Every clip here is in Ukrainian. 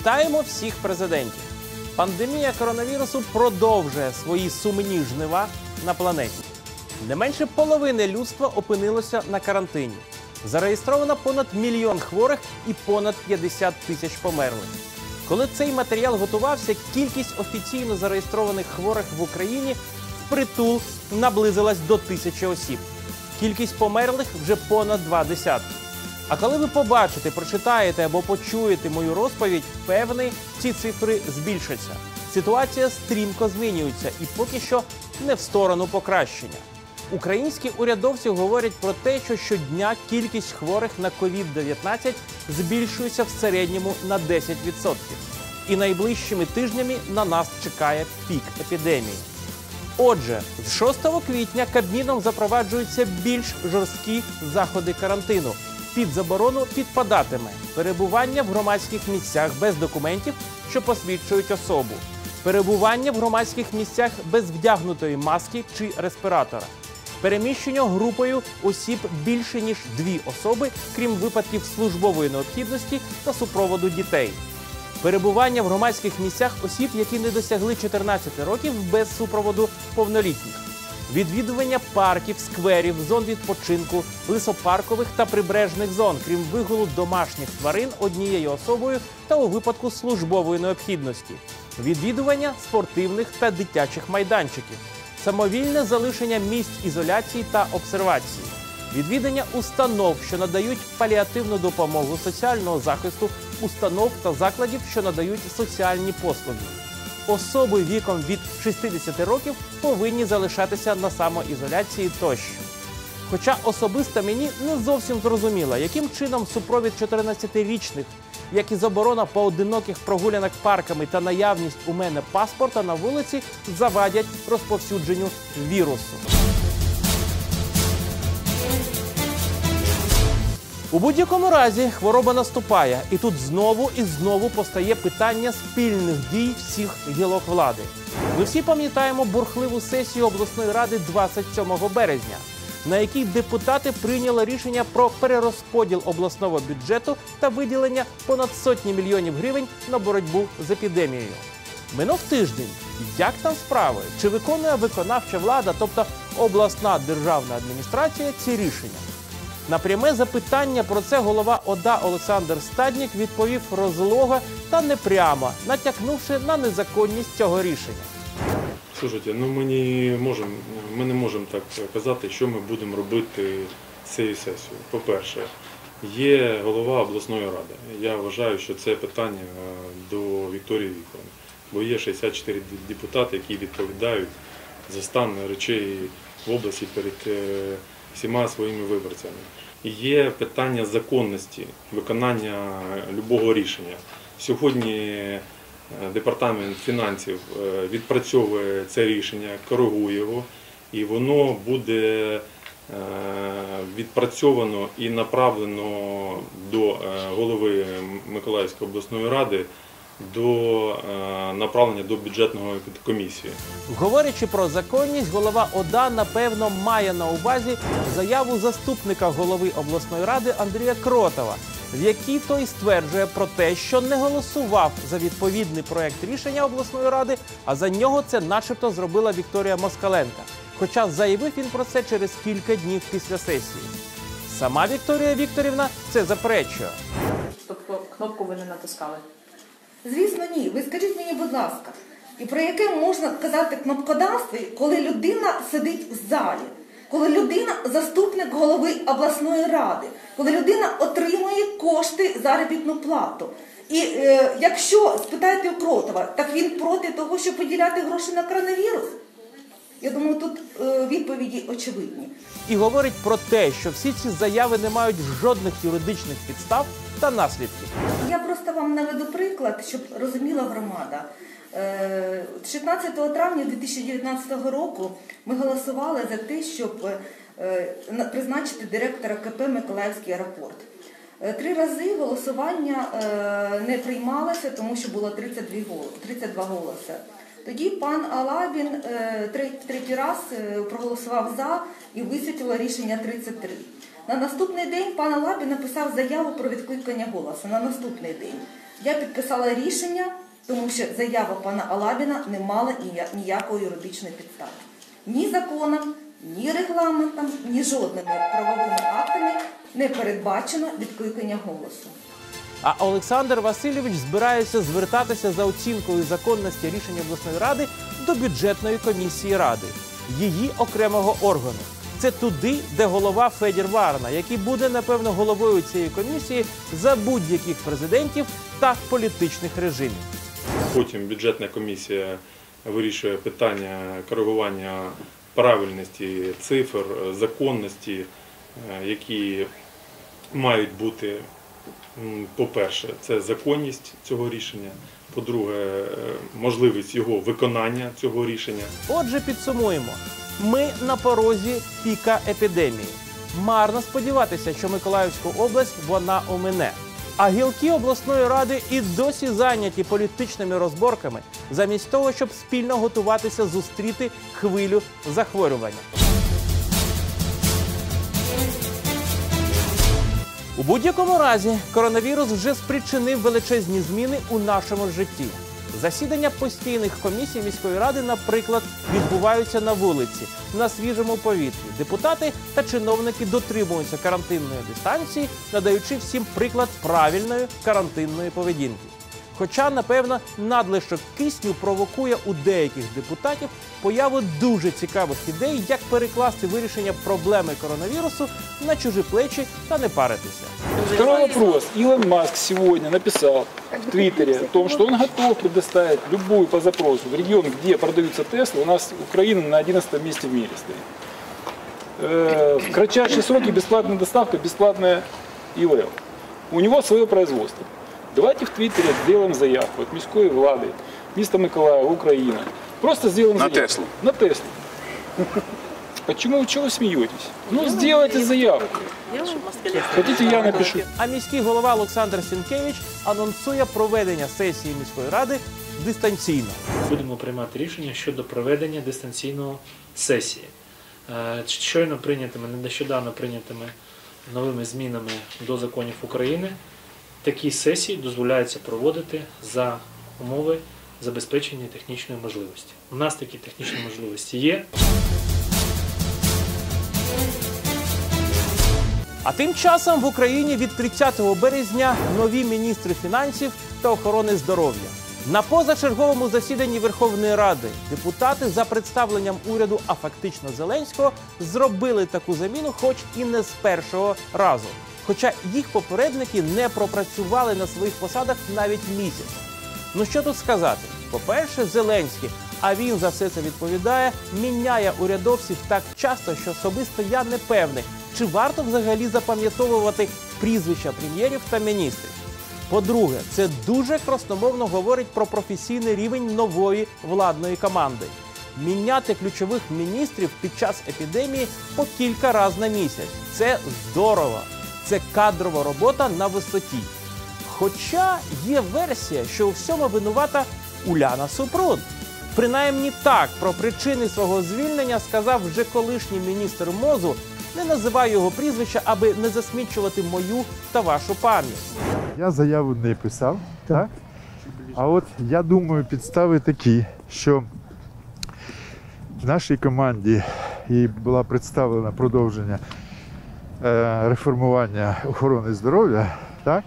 Вітаємо всіх президентів! Пандемія коронавірусу продовжує свої сумні жнива на планеті. Не менше половини людства опинилося на карантині. Зареєстровано понад мільйон хворих і понад 50 тисяч померлих. Коли цей матеріал готувався, кількість офіційно зареєстрованих хворих в Україні впритул наблизилась до тисячі осіб. Кількість померлих вже понад два десятки. А коли ви побачите, прочитаєте або почуєте мою розповідь, певний ці цифри збільшаться. Ситуація стрімко змінюється і поки що не в сторону покращення. Українські урядовці говорять про те, що щодня кількість хворих на COVID-19 збільшується в середньому на 10%. І найближчими тижнями на нас чекає пік епідемії. Отже, з 6 квітня Кабміном запроваджуються більш жорсткі заходи карантину. Під заборону підпадатиме. Перебування в громадських місцях без документів, що посвідчують особу, перебування в громадських місцях без вдягнутої маски чи респіратора, переміщення групою осіб більше ніж дві особи, крім випадків службової необхідності та супроводу дітей. Перебування в громадських місцях осіб, які не досягли 14 років без супроводу повнолітніх, відвідування парків, скверів, зон відпочинку, лисопаркових та прибережних зон, крім вигулу домашніх тварин однією особою та у випадку службової необхідності, відвідування спортивних та дитячих майданчиків, самовільне залишення місць ізоляції та обсервації. Відвідання установ, що надають паліативну допомогу соціального захисту, установ та закладів, що надають соціальні послуги. Особи віком від 60 років повинні залишатися на самоізоляції тощо. Хоча особисто мені не зовсім зрозуміло, яким чином супровід 14-річних, як і заборона поодиноких прогулянок парками та наявність у мене паспорта на вулиці завадять розповсюдженню вірусу. У будь-якому разі хвороба наступає, і тут знову і знову постає питання спільних дій всіх гілок влади. Ми всі пам'ятаємо бурхливу сесію обласної ради 27 березня, на якій депутати прийняли рішення про перерозподіл обласного бюджету та виділення понад сотні мільйонів гривень на боротьбу з епідемією. Минув тиждень. Як там справи? Чи виконує виконавча влада, тобто обласна державна адміністрація, ці рішення? На пряме запитання про це голова ОДА Олександр Стаднік відповів розлого та непрямо, натякнувши на незаконність цього рішення. Слушайте, ну ми не можемо, ми не можемо так казати, що ми будемо робити цією сесією. По-перше, є голова обласної ради. Я вважаю, що це питання е, до Вікторії Вікторовни, бо є 64 депутати, які відповідають за стан речей в області перед е, всіма своїми виборцями. Є питання законності виконання любого рішення. Сьогодні е, департамент фінансів е, відпрацьовує це рішення, коригує його, і воно буде е, відпрацьовано і направлено до голови Миколаївської обласної ради до направлення до бюджетної комісії. Говорячи про законність, голова ОДА напевно має на увазі заяву заступника голови обласної ради Андрія Кротова, в якій той стверджує про те, що не голосував за відповідний проект рішення обласної ради, а за нього це, начебто, зробила Вікторія Москаленка. Хоча заявив він про це через кілька днів після сесії. Сама Вікторія Вікторівна це заперечує. Тобто кнопку ви не натискали. Звісно, ні. Ви скажіть мені, будь ласка, і про яке можна казати кнопкодавство, коли людина сидить в залі, коли людина заступник голови обласної ради, коли людина отримує кошти заробітну плату. І е, якщо спитаєте у Кротова, так він проти того, щоб поділяти гроші на коронавірус? Я думаю, тут е, відповіді очевидні. І говорить про те, що всі ці заяви не мають жодних юридичних підстав та наслідків. Я просто вам наведу приклад, щоб розуміла громада. Е, 16 травня 2019 року ми голосували за те, щоб е, на- призначити директора КП Миколаївський аеропорт. Е, Три рази голосування е, не приймалося, тому що було 32 голо- 32 голоси. Тоді пан Алабін е, третій, раз е, проголосував за і висвітлило рішення 33. На наступний день пан Алабін написав заяву про відкликання голосу. На наступний день я підписала рішення, тому що заява пана Алабіна не мала нія- ніякої юридичної підстави. Ні законом, ні регламентом, ні жодними правовими актами не передбачено відкликання голосу. А Олександр Васильович збирається звертатися за оцінкою законності рішення обласної ради до бюджетної комісії ради, її окремого органу. Це туди, де голова Федір Варна, який буде напевно головою цієї комісії за будь-яких президентів та політичних режимів. Потім бюджетна комісія вирішує питання коригування правильності цифр, законності, е, які мають бути, по-перше, це законність цього рішення. По-друге, е, можливість його виконання цього рішення. Отже, підсумуємо: ми на порозі піка епідемії. Марно сподіватися, що Миколаївську область вона омине. А гілки обласної ради і досі зайняті політичними розборками, замість того, щоб спільно готуватися зустріти хвилю захворювання. У будь-якому разі коронавірус вже спричинив величезні зміни у нашому житті. Засідання постійних комісій міської ради, наприклад, відбуваються на вулиці, на свіжому повітрі. Депутати та чиновники дотримуються карантинної дистанції, надаючи всім приклад правильної карантинної поведінки. Хоча, напевно, надлишок кисню провокує у деяких депутатів появу дуже цікавих ідей, як перекласти вирішення проблеми коронавірусу на чужі плечі та не паритися. Второй вопрос. Илон Маск сегодня написал в Твиттере о том, что он готов предоставить любую по запросу в регион, где продаются Теслы. У нас Украина на 11 месте в мире стоит. Э, В кратчайшие сроки бесплатная доставка, бесплатная ИВЛ. У него свое производство. Давайте в Твиттере сделаем заявку от міської влади, міста Миколаева, Украина. Просто сделаем На заявку. Теслу. На Теслу. Почему вы чего смеетесь? Ну, сделайте заявку. Хотите, я напишу. А міський голова Олександр Сінкевич анонсує проведення сесії міської ради дистанційно. будемо приймати рішення щодо проведення дистанційного сесії. Е, Щойно прийнятими, нещодавно прийнятими новими змінами до законів України, такі сесії дозволяється проводити за умови забезпечення технічної можливості. У нас такі технічні можливості є. А тим часом в Україні від 30 березня нові міністри фінансів та охорони здоров'я. На позачерговому засіданні Верховної Ради депутати за представленням уряду, а фактично Зеленського, зробили таку заміну, хоч і не з першого разу. Хоча їх попередники не пропрацювали на своїх посадах навіть місяць. Ну що тут сказати? По-перше, Зеленський, а він за все це відповідає, міняє урядовців так часто, що особисто я не певний, чи варто взагалі запам'ятовувати прізвища прем'єрів та міністрів. По-друге, це дуже красномовно говорить про професійний рівень нової владної команди. Міняти ключових міністрів під час епідемії по кілька разів на місяць. Це здорово. Це кадрова робота на висоті. Хоча є версія, що у всьому винувата Уляна Супрун. Принаймні так про причини свого звільнення сказав вже колишній міністр мозу. Не називаю його прізвища, аби не засмічувати мою та вашу пам'ять. Я заяву не писав, так? А от я думаю, підстави такі, що в нашій команді і була представлена продовження реформування охорони здоров'я, так?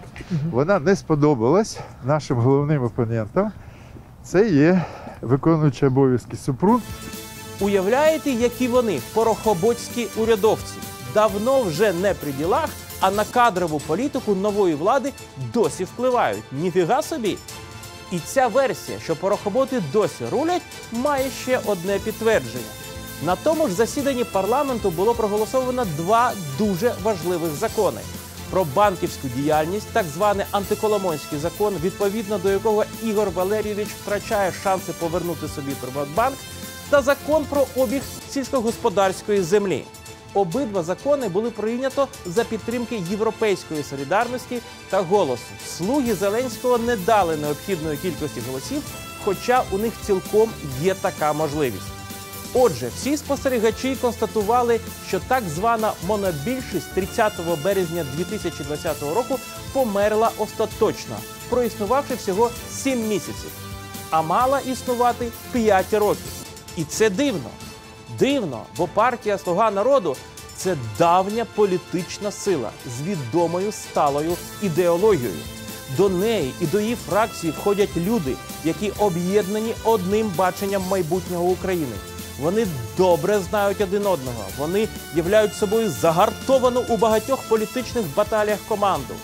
Вона не сподобалась нашим головним опонентам. Це є виконуючий обов'язки Супрун Уявляєте, які вони порохоботські урядовці давно вже не при ділах, а на кадрову політику нової влади досі впливають. Ніфіга собі. І ця версія, що порохоботи досі рулять, має ще одне підтвердження. На тому ж засіданні парламенту було проголосовано два дуже важливих закони: про банківську діяльність, так званий антиколомонський закон, відповідно до якого Ігор Валерійович втрачає шанси повернути собі Приватбанк, та закон про обіг сільськогосподарської землі. Обидва закони були прийнято за підтримки європейської солідарності та голосу. Слуги Зеленського не дали необхідної кількості голосів, хоча у них цілком є така можливість. Отже, всі спостерігачі констатували, що так звана монобільшість 30 березня 2020 року померла остаточно, проіснувавши всього 7 місяців, а мала існувати 5 років. І це дивно. Дивно, бо партія Слуга народу це давня політична сила з відомою сталою ідеологією. До неї і до її фракції входять люди, які об'єднані одним баченням майбутнього України. Вони добре знають один одного. Вони являють собою загартовану у багатьох політичних баталіях команду.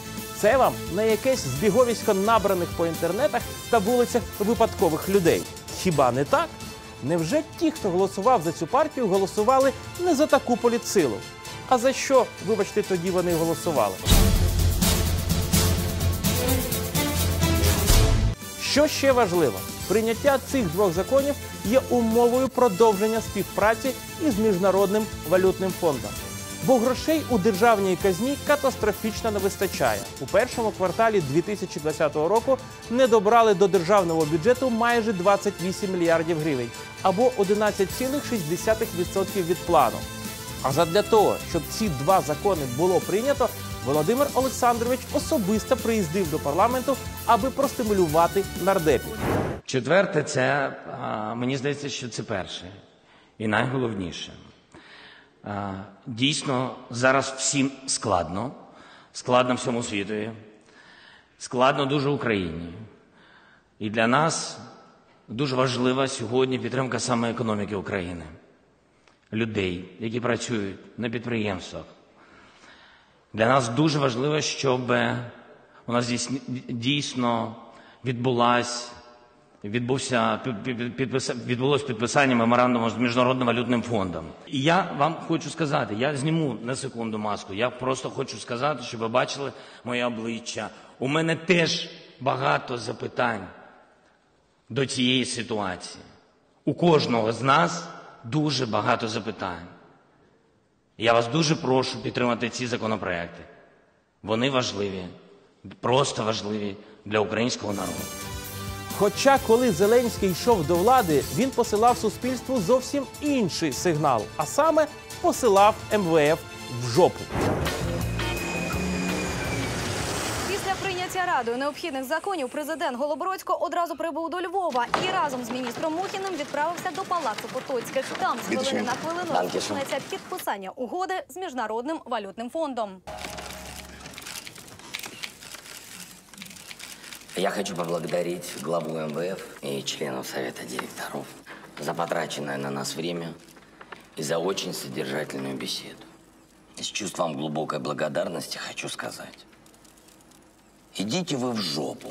Це вам не якесь збіговисько набраних по інтернетах та вулицях випадкових людей. Хіба не так? Невже ті, хто голосував за цю партію, голосували не за таку політсилу? А за що, вибачте, тоді вони голосували? Що ще важливо, прийняття цих двох законів є умовою продовження співпраці із міжнародним валютним фондом. Бо грошей у державній казні катастрофічно не вистачає. У першому кварталі 2020 року не добрали до державного бюджету майже 28 мільярдів гривень або 11,6% від плану. А задля того, щоб ці два закони було прийнято, Володимир Олександрович особисто приїздив до парламенту, аби простимулювати нардепів. Четверте, це мені здається, що це перше і найголовніше. Дійсно, зараз всім складно, складно всьому світові, складно дуже Україні. І для нас дуже важлива сьогодні підтримка саме економіки України, людей, які працюють на підприємствах. Для нас дуже важливо, щоб у нас дійсно, відбулась, відбувся, відбулось підписання меморандуму з Міжнародним валютним фондом. І я вам хочу сказати, я зніму на секунду маску. Я просто хочу сказати, щоб ви бачили моє обличчя. У мене теж багато запитань до цієї ситуації. У кожного з нас дуже багато запитань. Я вас дуже прошу підтримати ці законопроекти. Вони важливі, просто важливі для українського народу. Хоча, коли Зеленський йшов до влади, він посилав суспільству зовсім інший сигнал, а саме посилав МВФ в жопу. радою необхідних законів президент Голобородько одразу прибув до Львова і разом з міністром Мухіним відправився до палацу Потоцьких. Там з хвилини на хвилину розпочнеться підписання угоди з міжнародним валютним фондом. Я хочу поблагодарить главу МВФ и членов Совета директоров за потраченное на нас время и за очень содержательную беседу. И с чувством глубокой благодарности хочу сказать. Идите вы в жопу.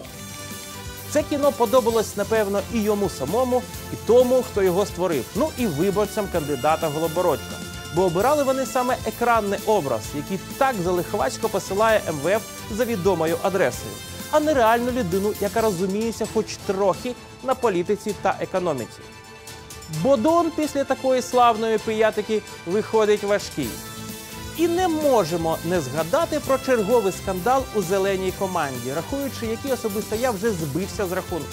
Це кіно подобалось, напевно, і йому самому, і тому, хто його створив. Ну і виборцям кандидата Голобородька. Бо обирали вони саме екранний образ, який так залихвацько посилає МВФ за відомою адресою, а не реальну людину, яка розуміється хоч трохи на політиці та економіці. Бодон після такої славної пиятики виходить важкий. І не можемо не згадати про черговий скандал у зеленій команді, рахуючи, який особисто я вже збився з рахунку.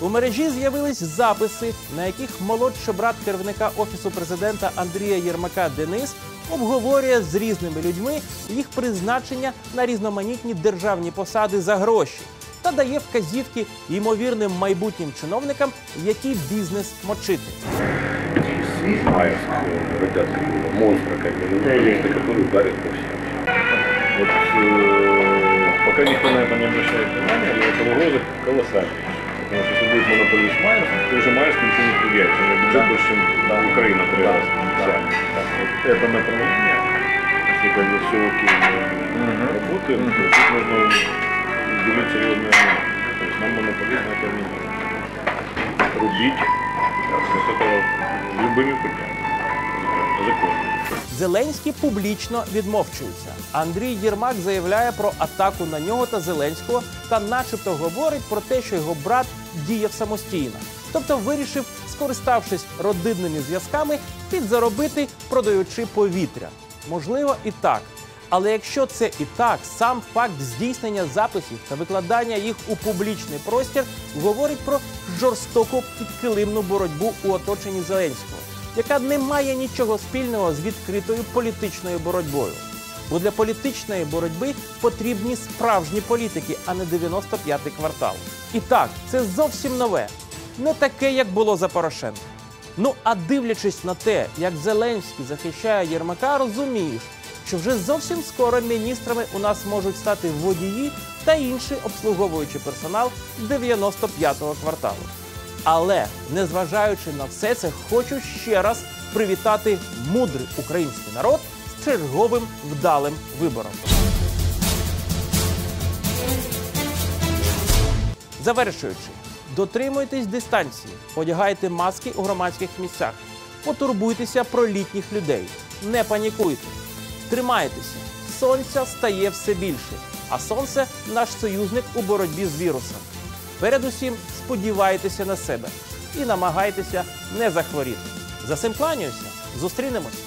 У мережі з'явились записи, на яких молодший брат керівника офісу президента Андрія Єрмака Денис обговорює з різними людьми їх призначення на різноманітні державні посади за гроші та дає вказівки ймовірним майбутнім чиновникам, який бізнес мочити Майерс, хотят такого монстра, как бы, ну, террориста, который ударит по всем. Вот э, пока никто на это не обращает внимания, но это угроза колоссальная. Потому что если будет монополист Майерс, то уже Майерс ничего не влияет. У него бюджет больше, чем Украина три раза. Вся. Вот это направление, если как бы все окей мы работаем, то тут нужно уделить серьезное внимание. То есть нам монополист на это не нужно. Рубить любыми путями. Зеленський публічно відмовчується. Андрій Єрмак заявляє про атаку на нього та Зеленського та, начебто, говорить про те, що його брат діяв самостійно, тобто вирішив, скориставшись родинними зв'язками, підзаробити, продаючи повітря. Можливо, і так. Але якщо це і так, сам факт здійснення записів та викладання їх у публічний простір говорить про жорстоку підкилимну боротьбу у оточенні Зеленського, яка не має нічого спільного з відкритою політичною боротьбою. Бо для політичної боротьби потрібні справжні політики, а не 95-й квартал. І так, це зовсім нове, не таке, як було за Порошенка. Ну а дивлячись на те, як Зеленський захищає Єрмака, розумієш, що вже зовсім скоро міністрами у нас можуть стати водії та інший обслуговуючий персонал 95-го кварталу. Але незважаючи на все це, хочу ще раз привітати мудрий український народ з черговим вдалим вибором. Завершуючи, дотримуйтесь дистанції, одягайте маски у громадських місцях, потурбуйтеся про літніх людей, не панікуйте, тримайтеся. Сонця стає все більше, а сонце наш союзник у боротьбі з вірусом. Передусім, сподівайтеся на себе і намагайтеся не захворіти. За цим кланяюся. Зустрінемось.